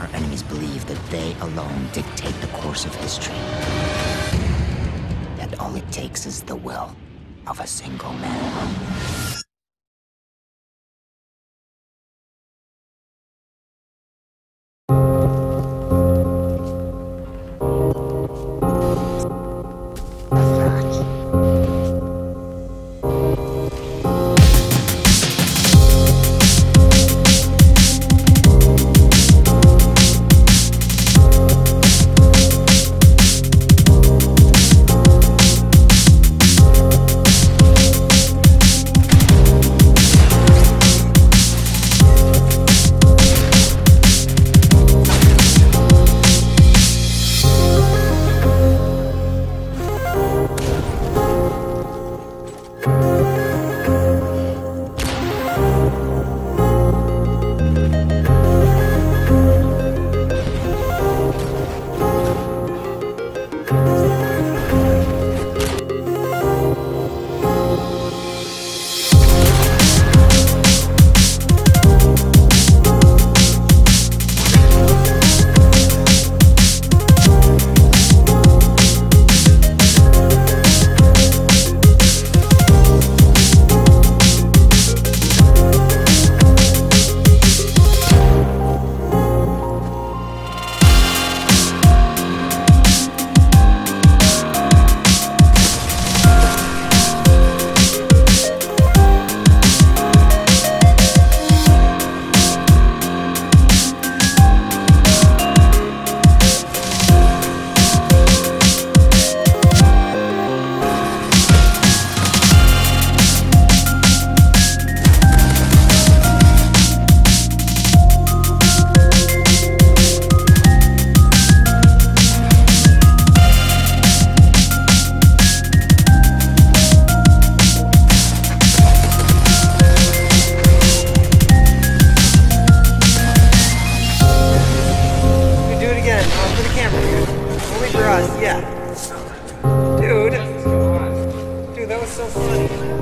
Our enemies believe that they alone dictate the course of history. And all it takes is the will of a single man. You good. No, for the camera, dude. Only for us, yeah. Dude. Dude, that was so funny.